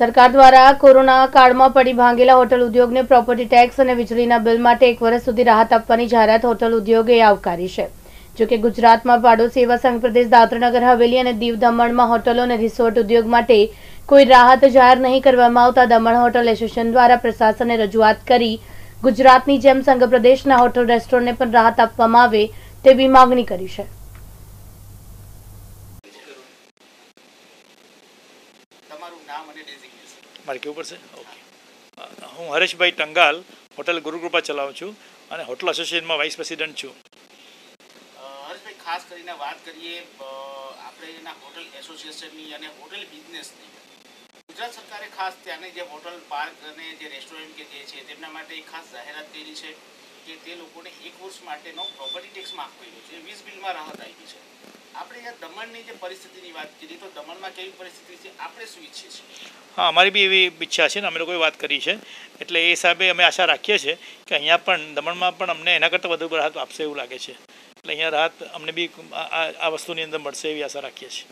સરકાર દ્વારા કોરોના કાળમાં પડી ભાંગેલા હોટલ ઉદ્યોગને પ્રોપર્ટી ટેક્સ અને વીજળીના બિલ માટે એક વર્ષ સુધી રાહત આપવાની જાહેરાત હોટલ ઉદ્યોગે આવકારી છે. જોકે ગુજરાતમાં પાડોશી એવા સંઘ પ્રદેશ દાદરાનગર, હવેલી અને દીવ દમણમાં હોટલો અને રિસોર્ટ ઉદ્યોગ માટે કોઈ રાહત જાહેર નહીં કરવામાં આવતા દમણ હોટલ એસોસિએશન દ્વારા પ્રશાસને રજૂઆત કરી, ગુજરાતની જેમ સંઘ પ્રદેશના હોટલ રેસ્ટોરન્ટને પણ રાહત આપવામાં આવે તેવી માગણી કરી છે. તમારું નામ અને ડેઝિગ્નેશન મારે કેવું પડશે ઓકે. હું હરેશભાઈ ટંગાલ હોટલ ગુરુકૃપા ચલાવું છું અને હોટલ એસોસિએશનમાં વાઇસ પ્રેસિડેન્ટ છું. હરેશભાઈ ખાસ કરીને વાત કરીએ આપણે એના હોટલ એસોસિએશનની અને હોટલ બિઝનેસની. ગુજરાત સરકારે ખાસ ત્યાંની જે હોટલ પાર્ક અને જે રેસ્ટોરન્ટ કે જે છે તેમના માટે એક ખાસ જાહેરાત કરી છે કે તે લોકોને એક વર્ષ માટેનો પ્રોપર્ટી ટેક્સ માફ કર્યો છે. વીજ બિલમાં રાહત આપી છે. દમણની જે પરિસ્થિતિની વાત કરીએ તો દમણમાં કેવી પરિસ્થિતિ છે? આપણે શું ઈચ્છીએ છીએ? હા અમારી બી એવી ઈચ્છા છે ને અમે લોકોએ વાત કરી છે. એટલે એ હિસાબે અમે આશા રાખીએ છીએ કે અહીંયા પણ દમણમાં પણ અમને એના કરતાં વધુ રાહત આપશે એવું લાગે છે. એટલે અહીંયા રાહત અમને બી આ વસ્તુની અંદર મળશે એવી આશા રાખીએ છીએ.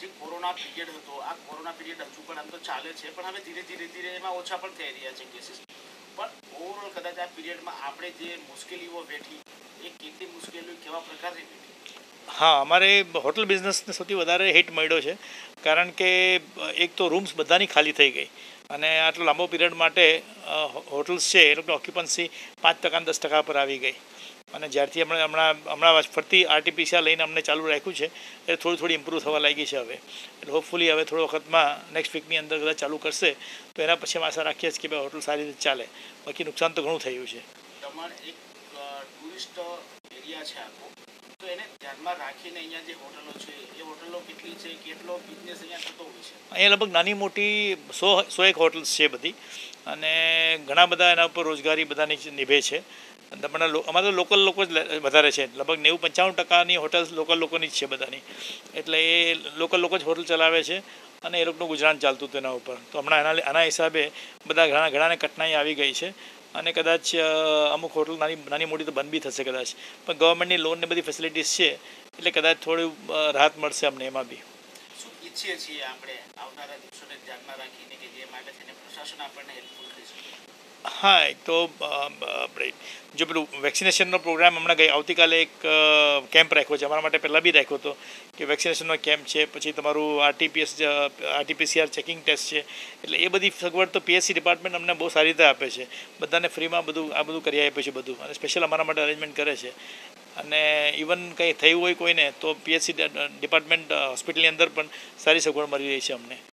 જે કોરોના પીરિયડ હતો આ કોરોના પીરિયડ હજુ પણ આમ તો ચાલે છે પણ હવે ધીરે ધીરે ધીરે એમાં ઓછા પણ થઈ રહ્યા છે કેસીસ. પણ ઓવરઓલ કદાચ આ પીરિયડમાં આપણે જે મુશ્કેલીઓ વેઠી એ કેટલી મુશ્કેલીઓ કેવા પ્રકારની વેઠી? હા, અમારે હોટલ બિઝનેસને સૌથી વધારે હિટ મળ્યો છે. કારણ કે, એક તો રૂમ્સ બધાની ખાલી થઈ ગઈ. અને આટલો લાંબો પીરિયડ માટે હોટલ્સ છે, એ લોકોની ઓક્યુપન્સી પાંચ ટકા દસ ટકા પર આવી ગઈ. અને જ્યારથી હમણાં હમણાં હમણાં ફરતી આરટીપીસીઆર લઈને અમને ચાલુ રાખ્યું છે એ થોડી થોડી ઇમ્પ્રૂવ થવા લાગી છે હવે. એટલે હોપફુલી હવે થોડો વખતમાં નેક્સ્ટ વીકની અંદર કદાચ ચાલુ કરશે, તો એના પછી અમે આશા રાખીએ છીએ કે ભાઈ હોટલ સારી રીતે ચાલે. બાકી નુકસાન તો ઘણું થયું છે. તો એને ધ્યાનમાં રાખીને અહીંયા જે હોટલો છે, એ હોટલો કેટલી છે, કેટલો બિઝનેસ અહીંયા થતો હોય છે? અહીંયા લગભગ નાની મોટી સો સો એક હોટલ્સ છે બધી. અને ઘણા બધા એના ઉપર રોજગારી બધાની નિભે છે. તમને અમારે લોકલ લોકો જ વધારે છે. લગભગ નેવું પંચાવન ટકાની હોટલ્સ લોકલ લોકોની જ છે બધાની. એટલે એ લોકલ લોકો જ હોટલ ચલાવે છે અને એ લોકોનું ગુજરાન ચાલતું હતું એના ઉપર. તો હમણાં એના આના હિસાબે બધા ઘણા, ઘણાને કઠિનાઈ આવી ગઈ છે. અને કદાચ અમુક હોટલ નાની નાની મોટી તો બંધ બી થશે કદાચ. પણ ગવર્મેન્ટની લોન ને બધી ફેસિલિટીઝ છે, એટલે કદાચ થોડી રાહત મળશે અમને એમાં બી. છીએ આપણે આવનારા દિવસોને ધ્યાનમાં રાખીને કે જે માટે થઈને પ્રશાસન આપણને હેલ્પફુલ થઈ શકે? હા એક તો આપણે જો પેલું વેક્સિનેશનનો પ્રોગ્રામ હમણાં ગઈ, આવતીકાલે એક કેમ્પ રાખ્યો છે. અમારા માટે પહેલાં બી રાખ્યો હતો કે વેક્સિનેશનનો કેમ્પ છે, પછી તમારું આરટીપીએસ આરટીપીસીઆર ચેકિંગ ટેસ્ટ છે. એટલે એ બધી સગવડ તો પીએસસી ડિપાર્ટમેન્ટ અમને બહુ સારી રીતે આપે છે. બધાને ફ્રીમાં બધું, આ બધું કરી આપે છે બધું. અને સ્પેશિયલ અમારા માટે અરેન્જમેન્ટ કરે છે. અને ઇવન કંઈ થયું હોય કોઈને, તો પીએચસી ડિપાર્ટમેન્ટ હોસ્પિટલની અંદર પણ સારી સગવડ મળી રહી છે અમને.